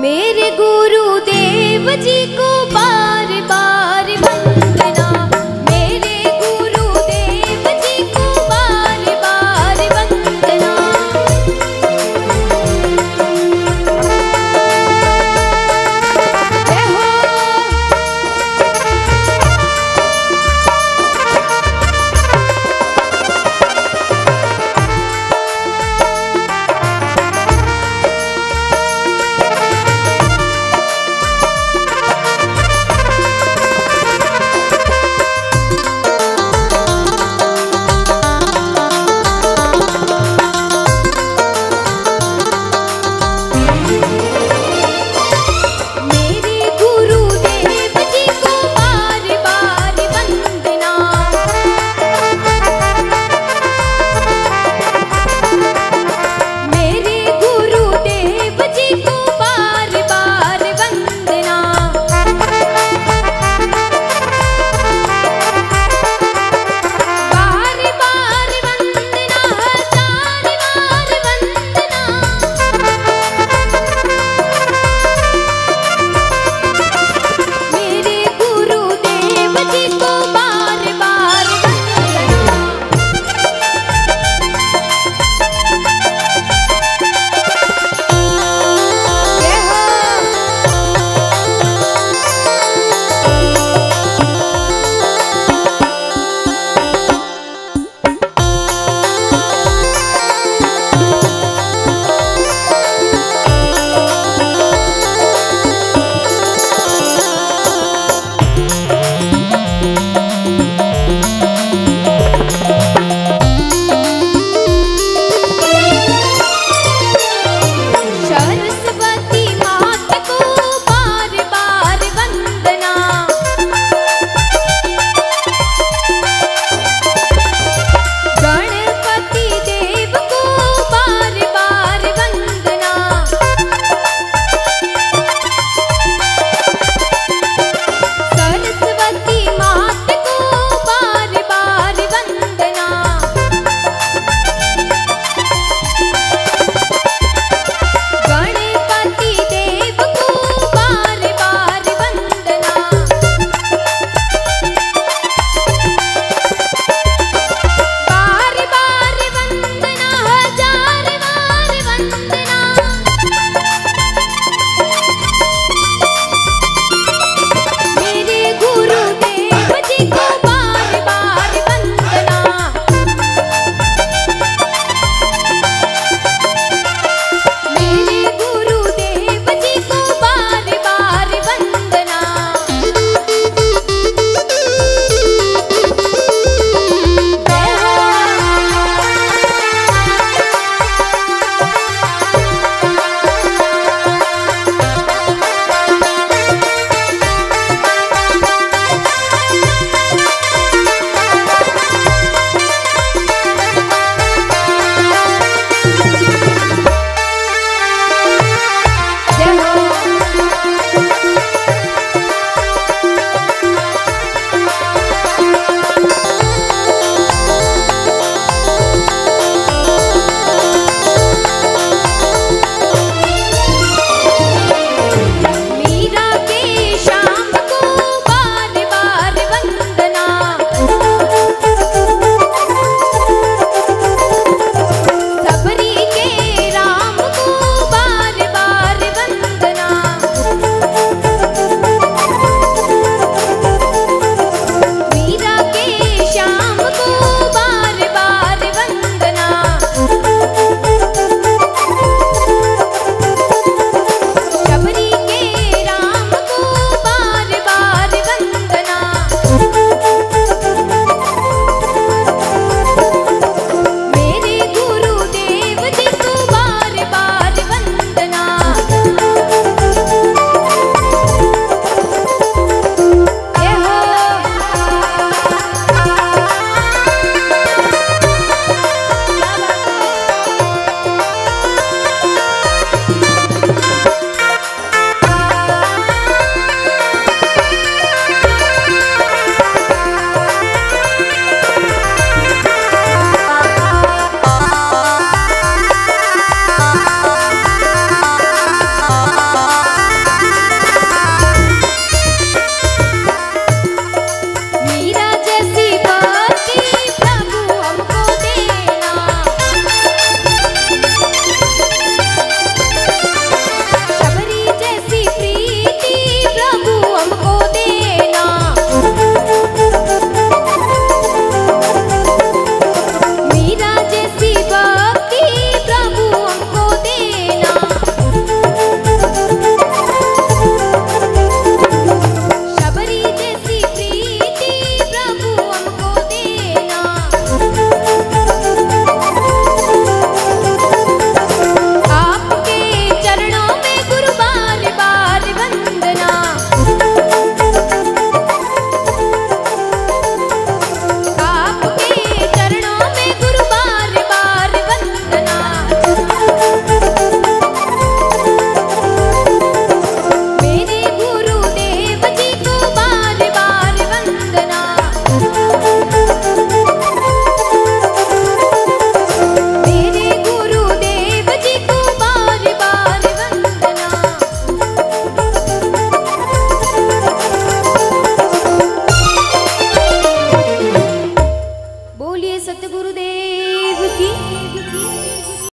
मेरे गुरुदेव जी को